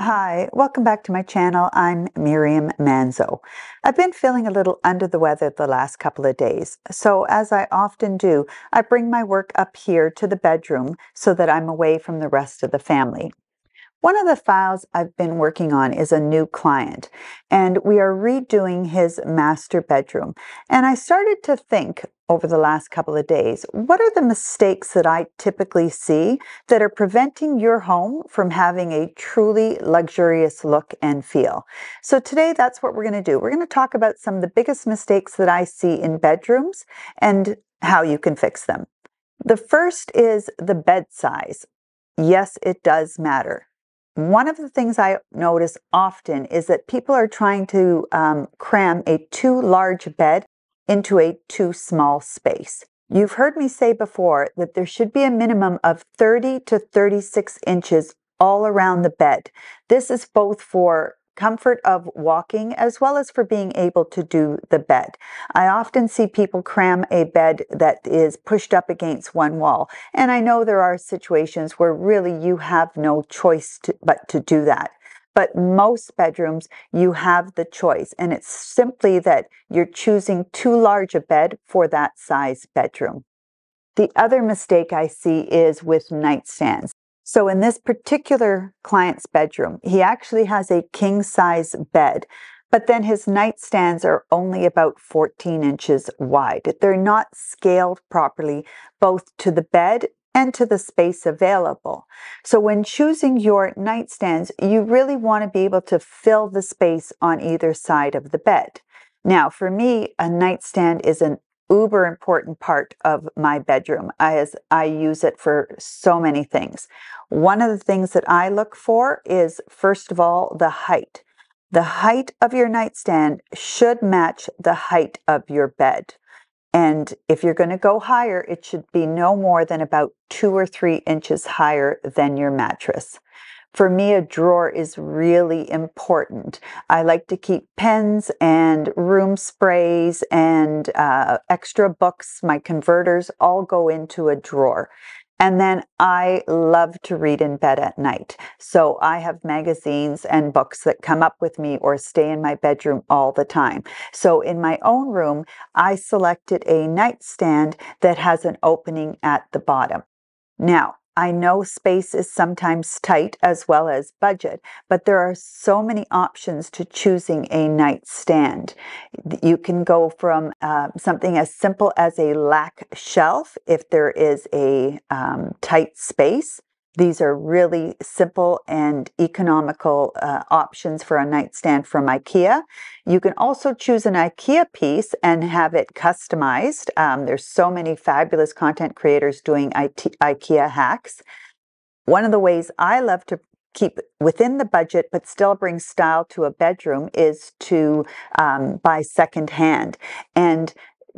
Hi, welcome back to my channel. I'm Miriam Manzo. I've been feeling a little under the weather the last couple of days, so as I often do, I bring my work up here to the bedroom so that I'm away from the rest of the family. One of the files I've been working on is a new client, and we are redoing his master bedroom. And I started to think over the last couple of days, what are the mistakes that I typically see that are preventing your home from having a truly luxurious look and feel? So today that's what we're going to do. We're going to talk about some of the biggest mistakes that I see in bedrooms and how you can fix them. The first is the bed size. Yes, it does matter. One of the things I notice often is that people are trying to um, cram a too large bed into a too small space. You've heard me say before that there should be a minimum of 30 to 36 inches all around the bed. This is both for comfort of walking as well as for being able to do the bed. I often see people cram a bed that is pushed up against one wall. And I know there are situations where really you have no choice to, but to do that. But most bedrooms, you have the choice. And it's simply that you're choosing too large a bed for that size bedroom. The other mistake I see is with nightstands. So in this particular client's bedroom, he actually has a king size bed, but then his nightstands are only about 14 inches wide. They're not scaled properly, both to the bed and to the space available. So when choosing your nightstands, you really want to be able to fill the space on either side of the bed. Now, for me, a nightstand is an uber important part of my bedroom as I use it for so many things. One of the things that I look for is, first of all, the height. The height of your nightstand should match the height of your bed. And if you're going to go higher, it should be no more than about two or three inches higher than your mattress. For me, a drawer is really important. I like to keep pens and room sprays and uh, extra books. My converters all go into a drawer. And then I love to read in bed at night. So I have magazines and books that come up with me or stay in my bedroom all the time. So in my own room, I selected a nightstand that has an opening at the bottom. Now, I know space is sometimes tight as well as budget, but there are so many options to choosing a nightstand. You can go from uh, something as simple as a lack shelf if there is a um, tight space these are really simple and economical uh, options for a nightstand from IKEA. You can also choose an IKEA piece and have it customized. Um, there's so many fabulous content creators doing IT- IKEA hacks. One of the ways I love to keep within the budget but still bring style to a bedroom is to um, buy secondhand. And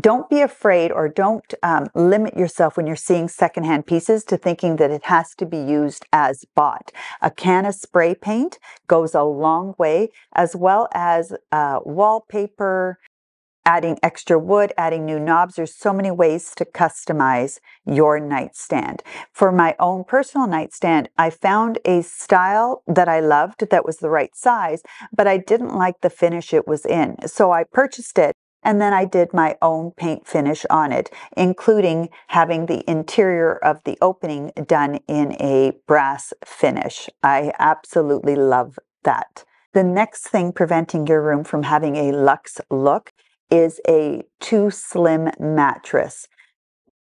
don't be afraid or don't um, limit yourself when you're seeing secondhand pieces to thinking that it has to be used as bought. A can of spray paint goes a long way, as well as uh, wallpaper, adding extra wood, adding new knobs. There's so many ways to customize your nightstand. For my own personal nightstand, I found a style that I loved that was the right size, but I didn't like the finish it was in. So I purchased it and then I did my own paint finish on it, including having the interior of the opening done in a brass finish. I absolutely love that. The next thing preventing your room from having a luxe look is a too slim mattress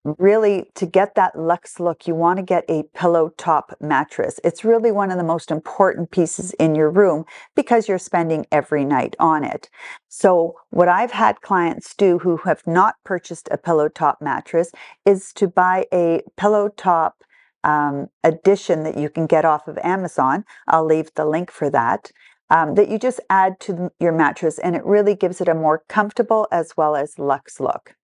really to get that luxe look you want to get a pillow top mattress. It's really one of the most important pieces in your room because you're spending every night on it. So what i've had clients do who have not purchased a pillow top mattress is to buy a pillow top um, addition that you can get off of amazon. I'll leave the link for that um, that you just add to your mattress and it really gives it a more comfortable as well as luxe look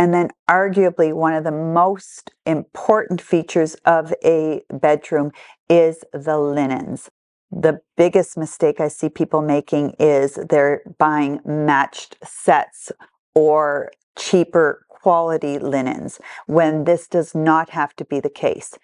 and then, arguably, one of the most important features of a bedroom is the linens. The biggest mistake I see people making is they're buying matched sets or cheaper quality linens when this does not have to be the case.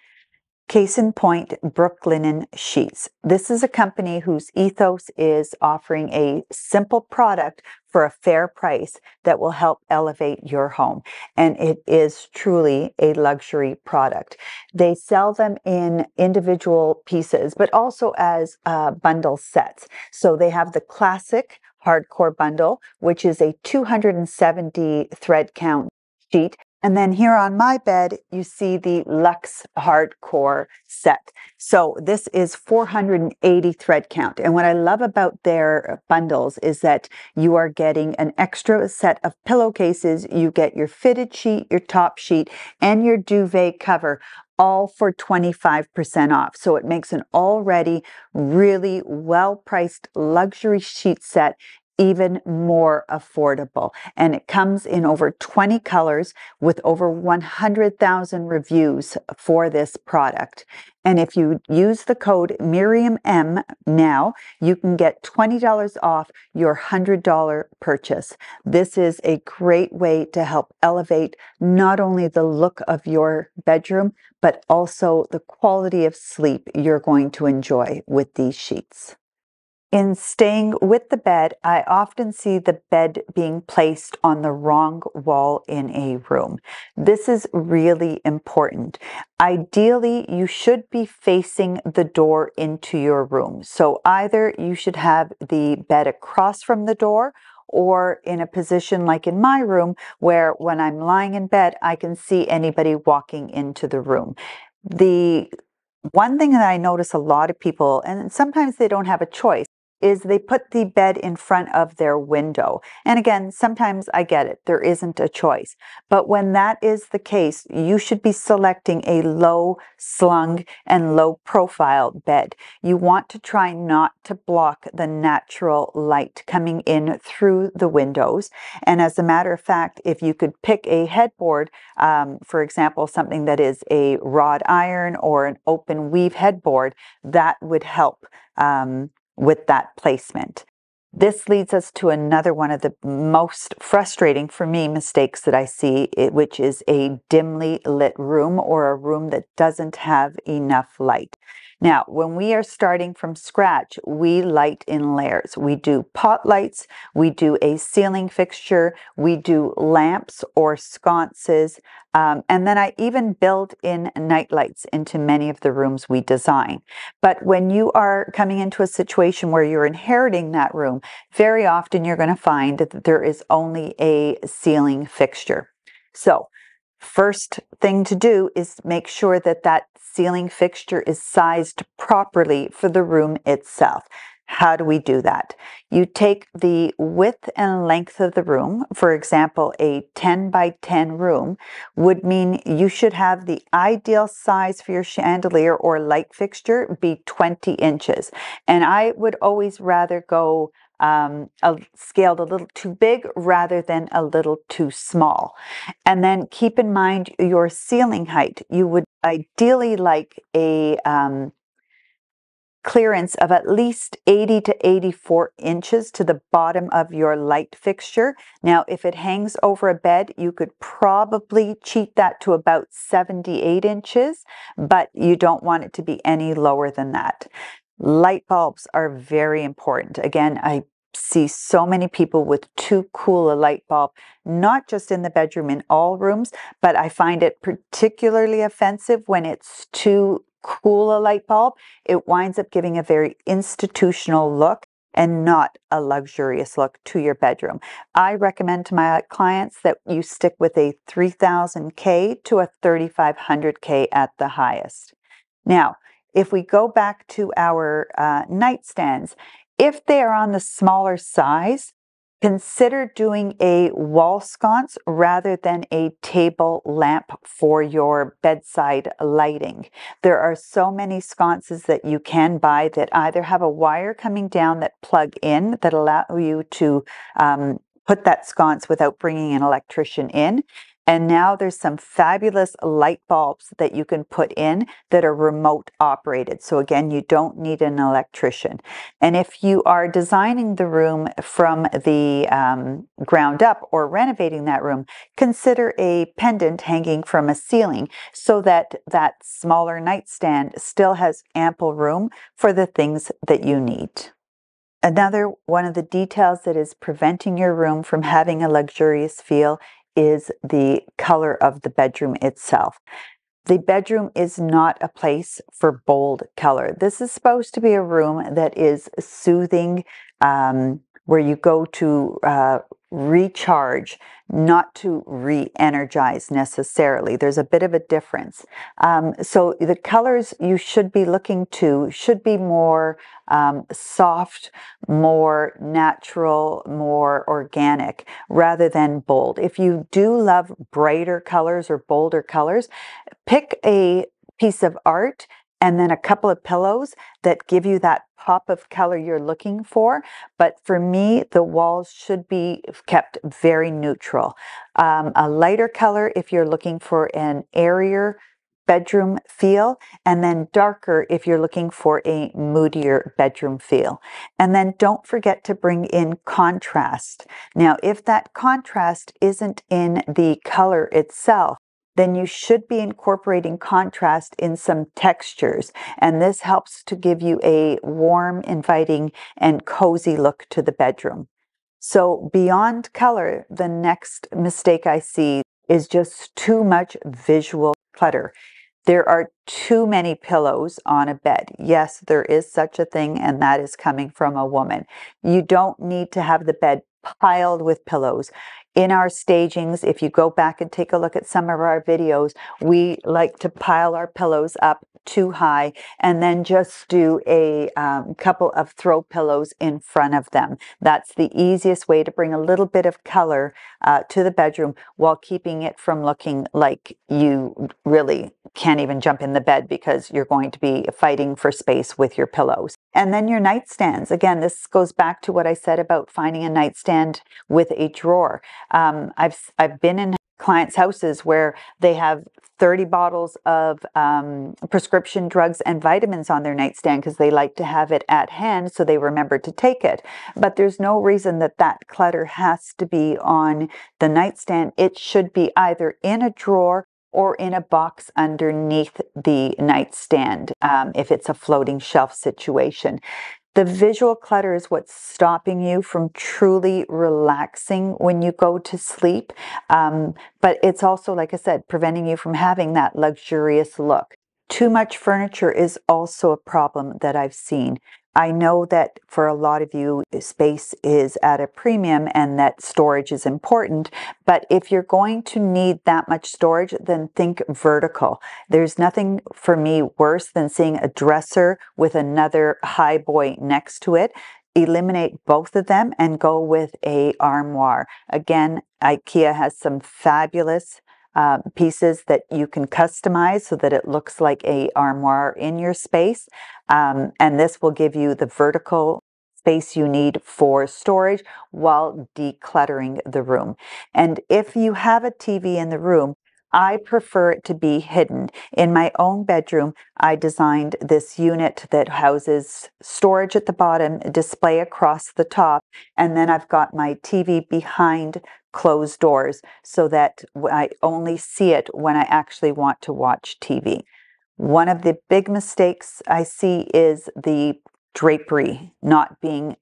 Case in point, Brooklinen Sheets. This is a company whose ethos is offering a simple product for a fair price that will help elevate your home. And it is truly a luxury product. They sell them in individual pieces, but also as uh, bundle sets. So they have the classic hardcore bundle, which is a 270 thread count sheet and then here on my bed, you see the Luxe Hardcore set. So this is 480 thread count. And what I love about their bundles is that you are getting an extra set of pillowcases. You get your fitted sheet, your top sheet, and your duvet cover all for 25% off. So it makes an already really well priced luxury sheet set even more affordable. And it comes in over 20 colors with over 100,000 reviews for this product. And if you use the code Miriam M now, you can get $20 off your $100 purchase. This is a great way to help elevate not only the look of your bedroom, but also the quality of sleep you're going to enjoy with these sheets. In staying with the bed, I often see the bed being placed on the wrong wall in a room. This is really important. Ideally, you should be facing the door into your room. So either you should have the bed across from the door or in a position like in my room where when I'm lying in bed, I can see anybody walking into the room. The one thing that I notice a lot of people, and sometimes they don't have a choice, is they put the bed in front of their window. And again, sometimes I get it, there isn't a choice. But when that is the case, you should be selecting a low slung and low profile bed. You want to try not to block the natural light coming in through the windows. And as a matter of fact, if you could pick a headboard, um, for example, something that is a wrought iron or an open weave headboard, that would help. Um, with that placement. This leads us to another one of the most frustrating for me mistakes that I see, which is a dimly lit room or a room that doesn't have enough light. Now, when we are starting from scratch, we light in layers. We do pot lights, we do a ceiling fixture, we do lamps or sconces, um, and then I even build in night lights into many of the rooms we design. But when you are coming into a situation where you're inheriting that room, very often you're going to find that there is only a ceiling fixture. So First thing to do is make sure that that ceiling fixture is sized properly for the room itself. How do we do that? You take the width and length of the room. For example, a 10 by 10 room would mean you should have the ideal size for your chandelier or light fixture be 20 inches. And I would always rather go um, a, scaled a little too big rather than a little too small. And then keep in mind your ceiling height. You would ideally like a um, clearance of at least 80 to 84 inches to the bottom of your light fixture. Now, if it hangs over a bed, you could probably cheat that to about 78 inches, but you don't want it to be any lower than that. Light bulbs are very important. Again, I see so many people with too cool a light bulb, not just in the bedroom, in all rooms, but I find it particularly offensive when it's too cool a light bulb. It winds up giving a very institutional look and not a luxurious look to your bedroom. I recommend to my clients that you stick with a 3000K to a 3500K at the highest. Now, if we go back to our uh, nightstands, if they are on the smaller size, consider doing a wall sconce rather than a table lamp for your bedside lighting. There are so many sconces that you can buy that either have a wire coming down that plug in that allow you to um, put that sconce without bringing an electrician in. And now there's some fabulous light bulbs that you can put in that are remote operated. So again, you don't need an electrician. And if you are designing the room from the um, ground up or renovating that room, consider a pendant hanging from a ceiling so that that smaller nightstand still has ample room for the things that you need. Another one of the details that is preventing your room from having a luxurious feel is the color of the bedroom itself. The bedroom is not a place for bold color. This is supposed to be a room that is soothing, um, where you go to uh, recharge, not to re energize necessarily. There's a bit of a difference. Um, so the colors you should be looking to should be more um, soft, more natural, more organic rather than bold. If you do love brighter colors or bolder colors, pick a piece of art and then a couple of pillows that give you that pop of color you're looking for. But for me, the walls should be kept very neutral. Um, a lighter color if you're looking for an airier bedroom feel, and then darker if you're looking for a moodier bedroom feel. And then don't forget to bring in contrast. Now, if that contrast isn't in the color itself, then you should be incorporating contrast in some textures. And this helps to give you a warm, inviting, and cozy look to the bedroom. So beyond color, the next mistake I see is just too much visual clutter. There are too many pillows on a bed. Yes, there is such a thing, and that is coming from a woman. You don't need to have the bed piled with pillows in our stagings, if you go back and take a look at some of our videos, we like to pile our pillows up too high and then just do a um, couple of throw pillows in front of them. That's the easiest way to bring a little bit of color uh, to the bedroom while keeping it from looking like you really can't even jump in the bed because you're going to be fighting for space with your pillows. And then your nightstands. Again, this goes back to what I said about finding a nightstand with a drawer. Um, I've I've been in clients' houses where they have 30 bottles of um, prescription drugs and vitamins on their nightstand because they like to have it at hand so they remember to take it. But there's no reason that that clutter has to be on the nightstand. It should be either in a drawer or in a box underneath the nightstand um, if it's a floating shelf situation. The visual clutter is what's stopping you from truly relaxing when you go to sleep. Um, but it's also, like I said, preventing you from having that luxurious look. Too much furniture is also a problem that I've seen. I know that for a lot of you, space is at a premium and that storage is important. But if you're going to need that much storage, then think vertical. There's nothing for me worse than seeing a dresser with another high boy next to it eliminate both of them and go with a armoire. Again, IKEA has some fabulous uh, pieces that you can customize so that it looks like a armoire in your space. Um, and this will give you the vertical space you need for storage while decluttering the room. And if you have a TV in the room, I prefer it to be hidden. In my own bedroom, I designed this unit that houses storage at the bottom, display across the top, and then I've got my TV behind closed doors so that I only see it when I actually want to watch TV. One of the big mistakes I see is the drapery not being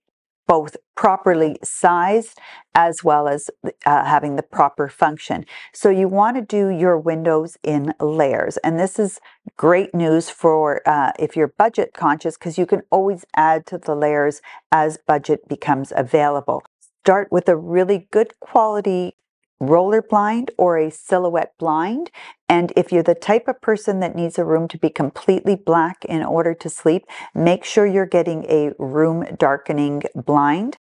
both properly sized as well as uh, having the proper function. So you want to do your windows in layers. And this is great news for uh, if you're budget conscious because you can always add to the layers as budget becomes available start with a really good quality roller blind or a silhouette blind. And if you're the type of person that needs a room to be completely black in order to sleep, make sure you're getting a room darkening blind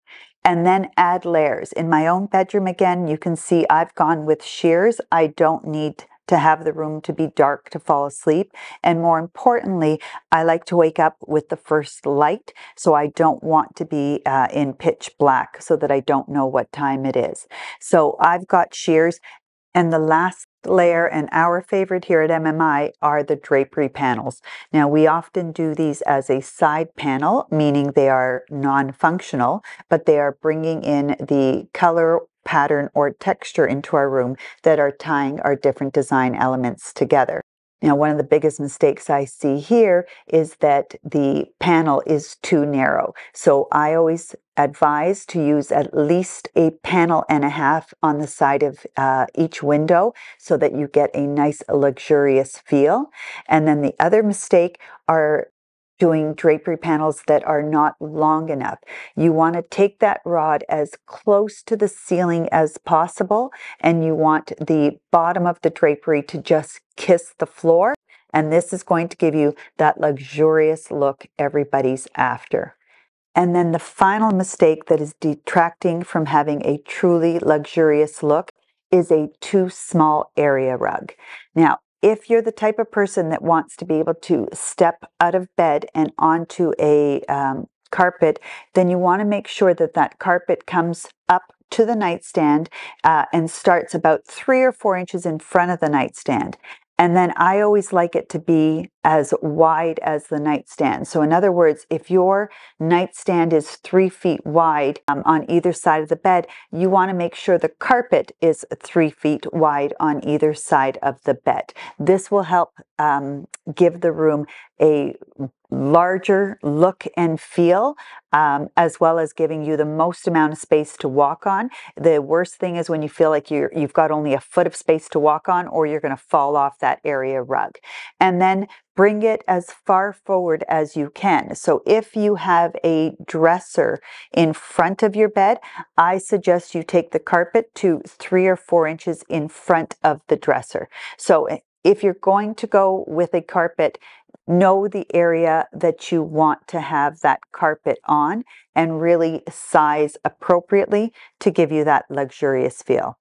and then add layers. In my own bedroom, again, you can see I've gone with sheers. I don't need to have the room to be dark to fall asleep. And more importantly, I like to wake up with the first light. So I don't want to be uh, in pitch black so that I don't know what time it is. So I've got sheers And the last layer and our favorite here at MMI are the drapery panels. Now we often do these as a side panel, meaning they are non-functional, but they are bringing in the color pattern or texture into our room that are tying our different design elements together. Now, one of the biggest mistakes I see here is that the panel is too narrow. So I always advise to use at least a panel and a half on the side of uh, each window so that you get a nice luxurious feel. And then the other mistake are doing drapery panels that are not long enough. You want to take that rod as close to the ceiling as possible and you want the bottom of the drapery to just kiss the floor. And this is going to give you that luxurious look everybody's after. And then the final mistake that is detracting from having a truly luxurious look is a too small area rug. Now, if you're the type of person that wants to be able to step out of bed and onto a um, carpet, then you want to make sure that that carpet comes up to the nightstand uh, and starts about three or four inches in front of the nightstand. And then I always like it to be as wide as the nightstand. So, in other words, if your nightstand is three feet wide um, on either side of the bed, you want to make sure the carpet is three feet wide on either side of the bed. This will help um, give the room a larger look and feel, um, as well as giving you the most amount of space to walk on. The worst thing is when you feel like you're, you've got only a foot of space to walk on, or you're going to fall off that area rug. And then bring it as far forward as you can. So if you have a dresser in front of your bed, I suggest you take the carpet to three or four inches in front of the dresser. So eh, if you're going to go with a carpet, know the area that you want to have that carpet on and really size appropriately to give you that luxurious feel.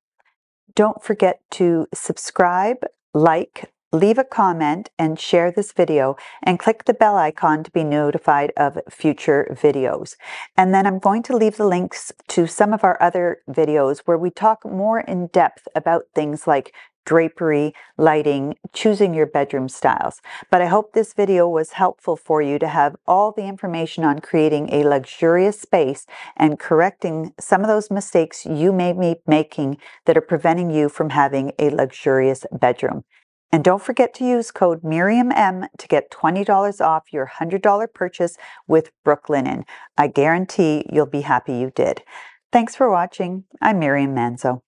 Don't forget to subscribe, like, leave a comment and share this video and click the bell icon to be notified of future videos. And then I'm going to leave the links to some of our other videos where we talk more in depth about things like drapery, lighting, choosing your bedroom styles. But I hope this video was helpful for you to have all the information on creating a luxurious space and correcting some of those mistakes you may be making that are preventing you from having a luxurious bedroom. And don't forget to use code MiriamM to get $20 off your $100 purchase with Brooklinen. I guarantee you'll be happy you did. Thanks for watching. I'm Miriam Manzo.